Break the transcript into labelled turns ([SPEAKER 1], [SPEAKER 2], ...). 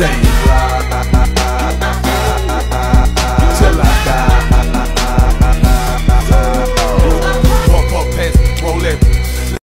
[SPEAKER 1] Same.